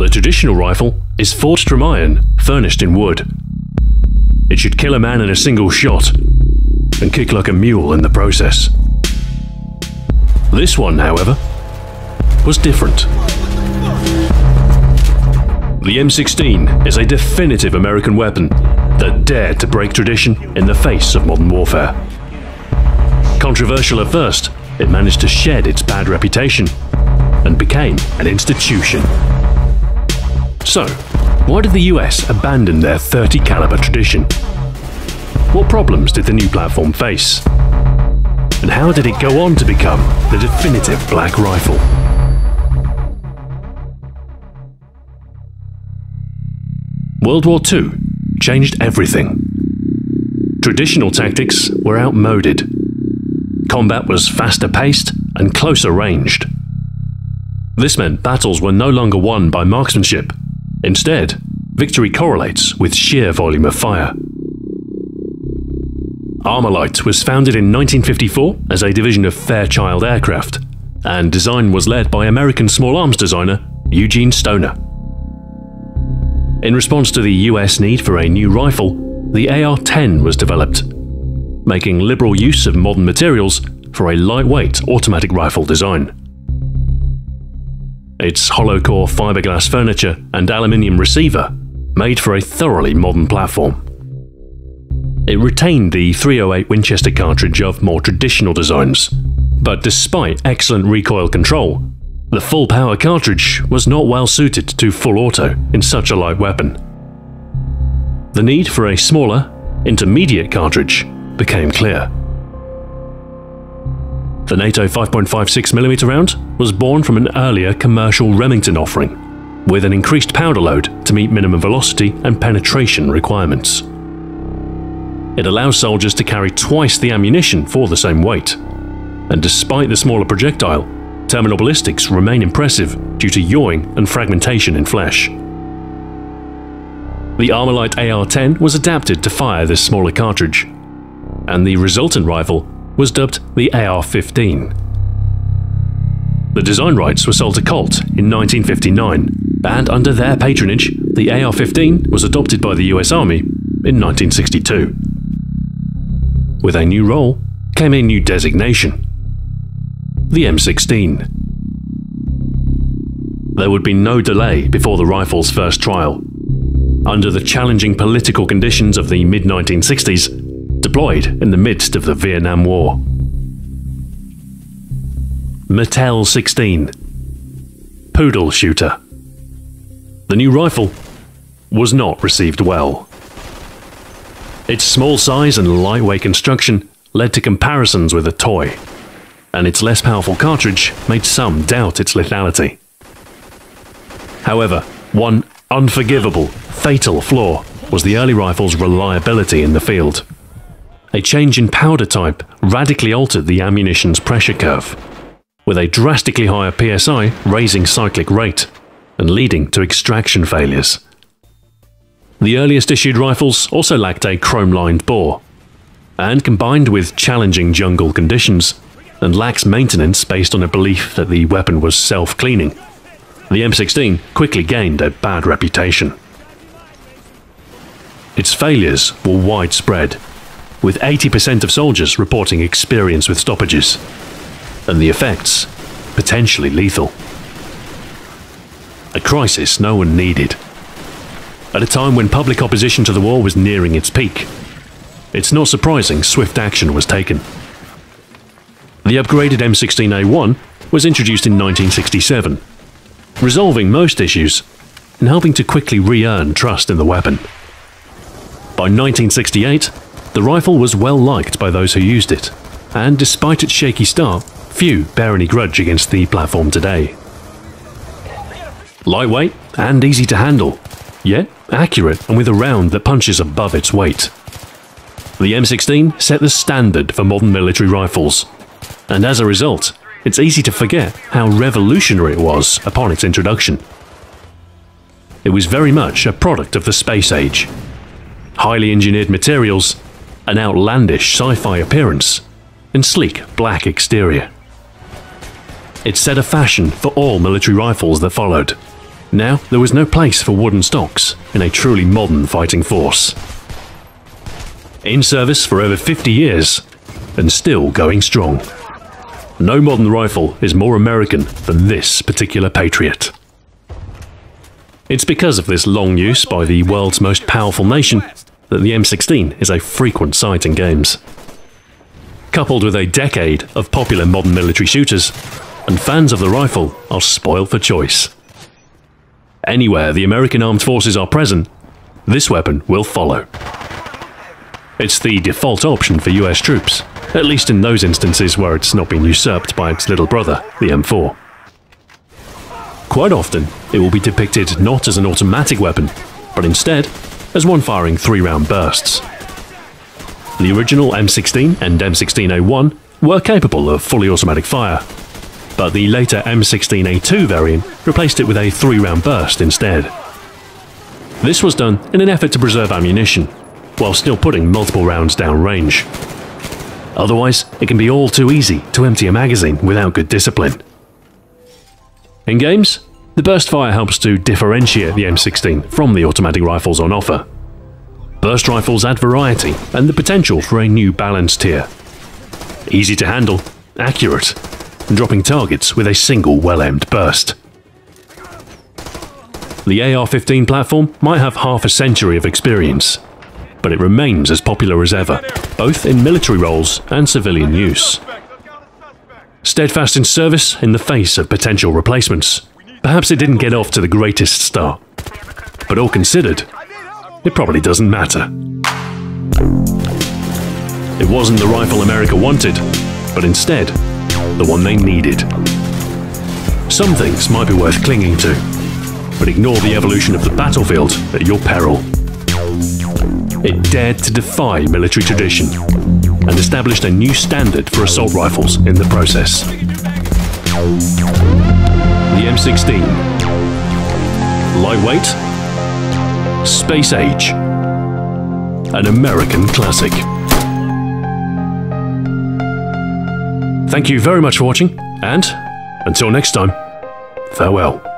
The traditional rifle is forged from iron, furnished in wood. It should kill a man in a single shot, and kick like a mule in the process. This one, however, was different. The M16 is a definitive American weapon that dared to break tradition in the face of modern warfare. Controversial at first, it managed to shed its bad reputation and became an institution. So, why did the US abandon their 30 caliber tradition? What problems did the new platform face? And how did it go on to become the definitive black rifle? World War II changed everything. Traditional tactics were outmoded. Combat was faster paced and closer ranged. This meant battles were no longer won by marksmanship. Instead, victory correlates with sheer volume of fire. Armalite was founded in 1954 as a division of Fairchild Aircraft, and design was led by American small arms designer Eugene Stoner. In response to the US need for a new rifle, the AR 10 was developed, making liberal use of modern materials for a lightweight automatic rifle design. Its hollow core fiberglass furniture and aluminium receiver made for a thoroughly modern platform. It retained the 308 Winchester cartridge of more traditional designs, but despite excellent recoil control, the full power cartridge was not well suited to full auto in such a light weapon. The need for a smaller, intermediate cartridge became clear. The NATO 5.56mm round was born from an earlier commercial Remington offering, with an increased powder load to meet minimum velocity and penetration requirements. It allows soldiers to carry twice the ammunition for the same weight. And despite the smaller projectile, terminal ballistics remain impressive due to yawing and fragmentation in flesh. The Armalite AR-10 was adapted to fire this smaller cartridge, and the resultant rifle was dubbed the AR-15. The design rights were sold to Colt in 1959, and under their patronage, the AR-15 was adopted by the US Army in 1962. With a new role came a new designation the M16. There would be no delay before the rifle's first trial. Under the challenging political conditions of the mid 1960s, deployed in the midst of the Vietnam War. Mattel 16 Poodle Shooter. The new rifle was not received well. Its small size and lightweight construction led to comparisons with a toy, and its less powerful cartridge made some doubt its lethality. However, one unforgivable, fatal flaw was the early rifle's reliability in the field. A change in powder type radically altered the ammunition's pressure curve, with a drastically higher PSI raising cyclic rate and leading to extraction failures. The earliest issued rifles also lacked a chrome-lined bore, and combined with challenging jungle conditions, and lax maintenance based on a belief that the weapon was self-cleaning, the M16 quickly gained a bad reputation. Its failures were widespread, with 80% of soldiers reporting experience with stoppages, and the effects potentially lethal. A crisis no one needed at a time when public opposition to the war was nearing its peak. It's not surprising swift action was taken. The upgraded M16A1 was introduced in 1967, resolving most issues and helping to quickly re-earn trust in the weapon. By 1968, the rifle was well liked by those who used it, and despite its shaky start, few bear any grudge against the platform today. Lightweight and easy to handle, yet accurate and with a round that punches above its weight. The M16 set the standard for modern military rifles, and as a result, it's easy to forget how revolutionary it was upon its introduction. It was very much a product of the space age. Highly engineered materials, an outlandish sci-fi appearance, and sleek black exterior. It set a fashion for all military rifles that followed, Now, there was no place for wooden stocks in a truly modern fighting force. In service for over 50 years, and still going strong. No modern rifle is more American than this particular Patriot. It's because of this long use by the world's most powerful nation that the M16 is a frequent sight in games. Coupled with a decade of popular modern military shooters, and fans of the rifle are spoiled for choice. Anywhere the American armed forces are present, this weapon will follow. It's the default option for US troops, at least in those instances where it's not been usurped by its little brother, the M4. Quite often, it will be depicted not as an automatic weapon, but instead as one firing three round bursts. The original M16 and M16A1 were capable of fully automatic fire, but the later M16A2 variant replaced it with a three round burst instead. This was done in an effort to preserve ammunition, while still putting multiple rounds down range. Otherwise, it can be all too easy to empty a magazine without good discipline. In games, the burst fire helps to differentiate the M16 from the automatic rifles on offer. Burst rifles add variety and the potential for a new balance tier. Easy to handle, accurate, dropping targets with a single well-aimed burst. The AR-15 platform might have half a century of experience, but it remains as popular as ever, both in military roles and civilian use. Steadfast in service in the face of potential replacements, perhaps it didn't get off to the greatest start. But all considered, it probably doesn't matter. It wasn't the rifle America wanted, but instead, the one they needed. Some things might be worth clinging to, but ignore the evolution of the battlefield at your peril. It dared to defy military tradition and established a new standard for assault rifles in the process. The M16. Lightweight, space age, an American classic. Thank you very much for watching, and until next time, farewell.